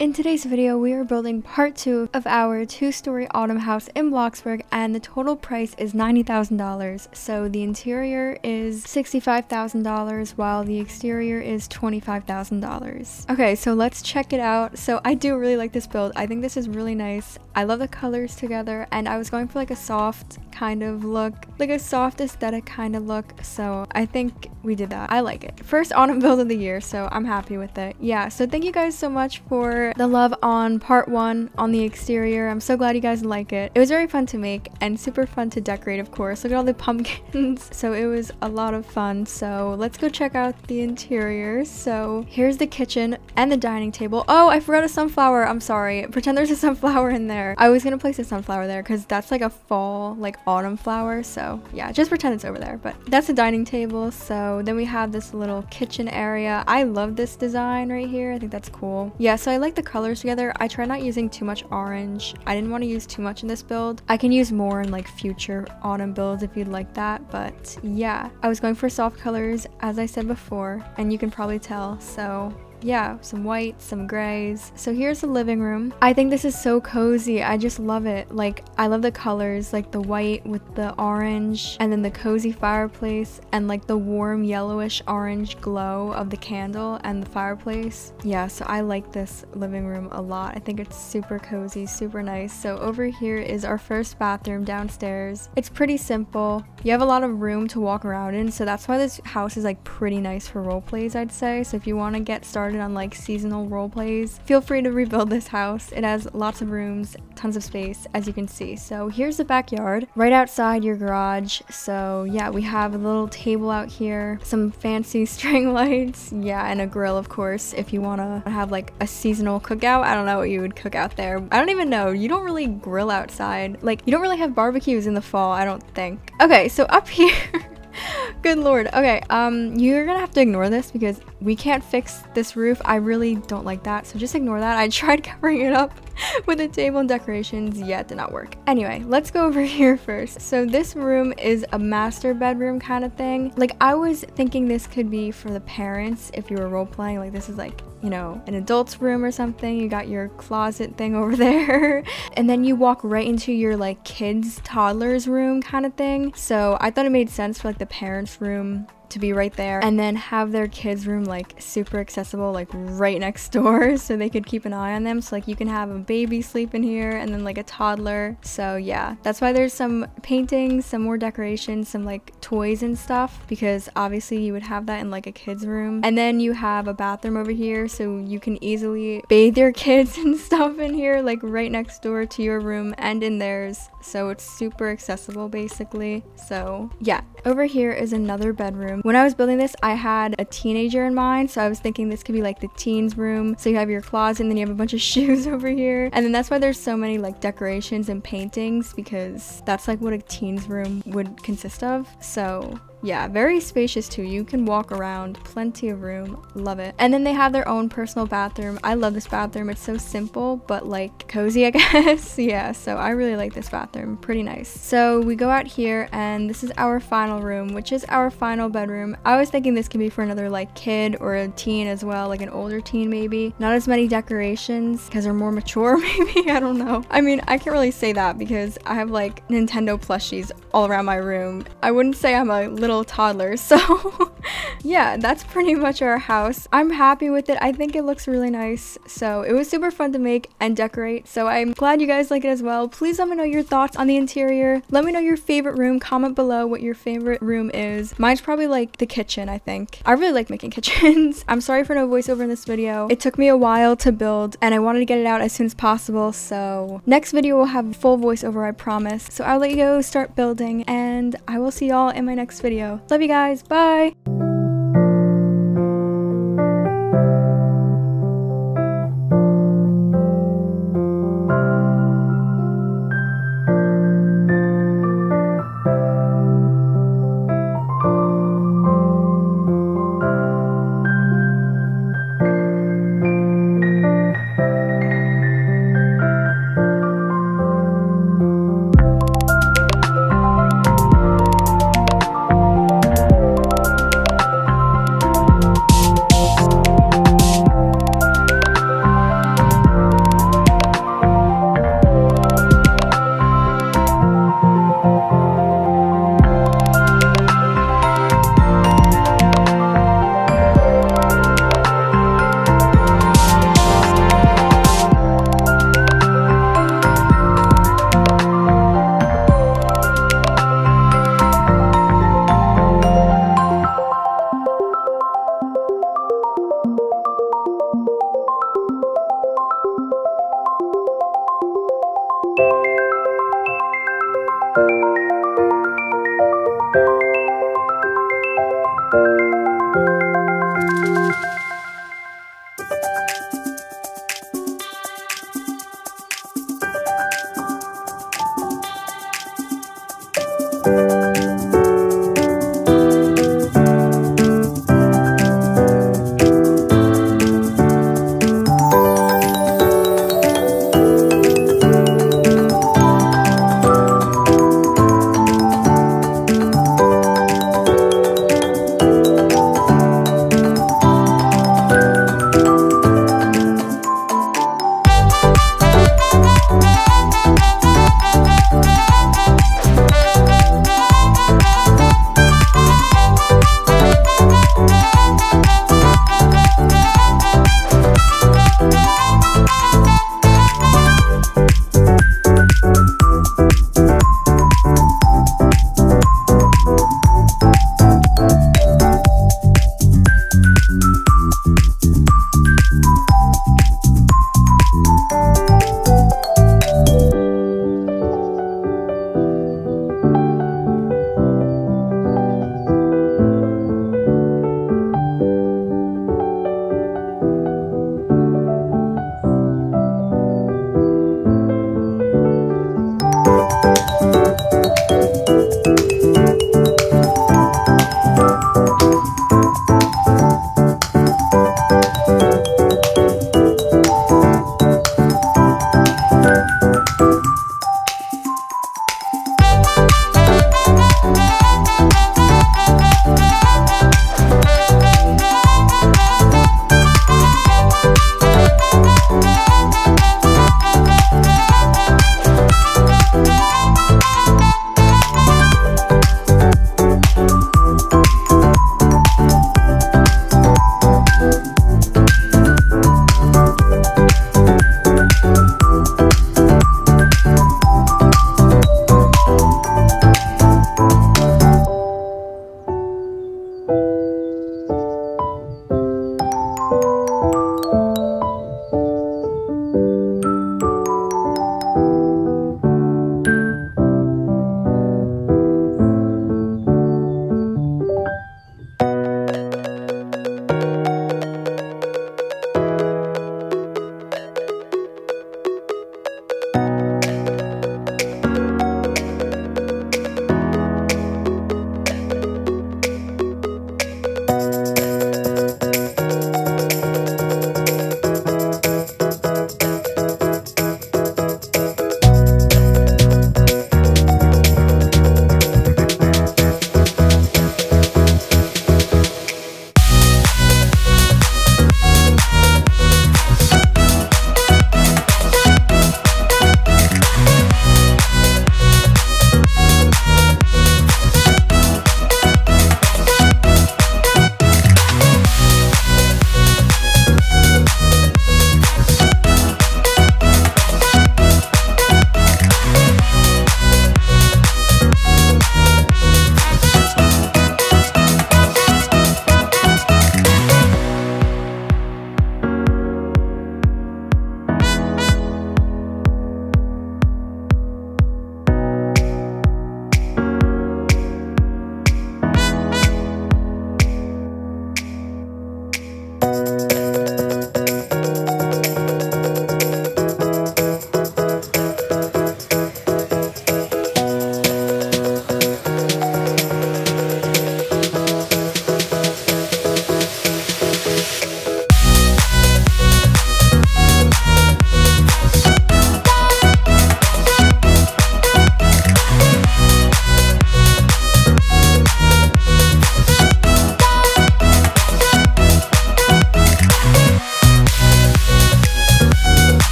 In today's video, we are building part two of our two-story autumn house in Bloxburg, and the total price is $90,000. So the interior is $65,000, while the exterior is $25,000. Okay, so let's check it out. So I do really like this build. I think this is really nice. I love the colors together, and I was going for like a soft kind of look, like a soft aesthetic kind of look. So I think we did that. I like it. First autumn build of the year, so I'm happy with it. Yeah, so thank you guys so much for the love on part one on the exterior. I'm so glad you guys like it. It was very fun to make and super fun to decorate, of course. Look at all the pumpkins. so it was a lot of fun. So let's go check out the interior. So here's the kitchen and the dining table. Oh, I forgot a sunflower. I'm sorry. Pretend there's a sunflower in there. I was gonna place a sunflower there because that's like a fall, like autumn flower. So yeah, just pretend it's over there. But that's the dining table. So then we have this little kitchen area. I love this design right here. I think that's cool. Yeah, so I like the the colors together. I try not using too much orange. I didn't want to use too much in this build. I can use more in like future autumn builds if you'd like that. But yeah, I was going for soft colors as I said before and you can probably tell. So yeah, some whites, some grays. So here's the living room. I think this is so cozy. I just love it. Like, I love the colors, like the white with the orange, and then the cozy fireplace, and like the warm yellowish orange glow of the candle and the fireplace. Yeah, so I like this living room a lot. I think it's super cozy, super nice. So over here is our first bathroom downstairs. It's pretty simple. You have a lot of room to walk around in, so that's why this house is like pretty nice for role plays, I'd say. So if you want to get started started on like seasonal role plays, feel free to rebuild this house. It has lots of rooms, tons of space, as you can see. So here's the backyard, right outside your garage. So yeah, we have a little table out here, some fancy string lights, yeah, and a grill, of course, if you want to have like a seasonal cookout. I don't know what you would cook out there. I don't even know. You don't really grill outside. Like, you don't really have barbecues in the fall, I don't think. Okay, so up here... Good lord. Okay, um, you're gonna have to ignore this because we can't fix this roof. I really don't like that, so just ignore that. I tried covering it up with the table and decorations, yet did not work. Anyway, let's go over here first. So this room is a master bedroom kind of thing. Like, I was thinking this could be for the parents if you were role-playing. Like, this is like you know, an adult's room or something. You got your closet thing over there. and then you walk right into your like kids, toddlers room kind of thing. So I thought it made sense for like the parents' room to be right there and then have their kids room like super accessible like right next door so they could keep an eye on them. So like you can have a baby sleep in here and then like a toddler. So yeah that's why there's some paintings some more decorations some like toys and stuff because obviously you would have that in like a kid's room. And then you have a bathroom over here so you can easily bathe your kids and stuff in here like right next door to your room and in theirs so it's super accessible basically so yeah over here is another bedroom when I was building this, I had a teenager in mind, so I was thinking this could be like the teens room. So you have your closet and then you have a bunch of shoes over here. And then that's why there's so many like decorations and paintings because that's like what a teen's room would consist of. So yeah, very spacious too. You can walk around, plenty of room, love it. And then they have their own personal bathroom. I love this bathroom. It's so simple, but like cozy, I guess. yeah, so I really like this bathroom. Pretty nice. So we go out here and this is our final room, which is our final bedroom. I was thinking this could be for another like kid or a teen as well, like an older teen maybe. Not as many decorations because they're more mature maybe. I don't know. I mean, I can't really say that because I have like Nintendo plushies all around my room. I wouldn't say I'm a little little toddler. So yeah, that's pretty much our house. I'm happy with it. I think it looks really nice. So it was super fun to make and decorate. So I'm glad you guys like it as well. Please let me know your thoughts on the interior. Let me know your favorite room. Comment below what your favorite room is. Mine's probably like the kitchen, I think. I really like making kitchens. I'm sorry for no voiceover in this video. It took me a while to build and I wanted to get it out as soon as possible. So next video will have full voiceover, I promise. So I'll let you go start building and I will see y'all in my next video. Love you guys. Bye.